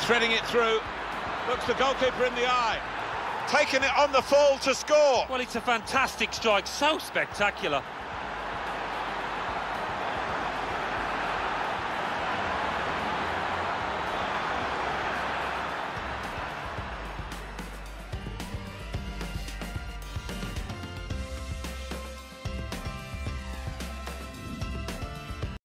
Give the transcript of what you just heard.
threading it through. Looks the goalkeeper in the eye. Taking it on the fall to score. Well, it's a fantastic strike, so spectacular.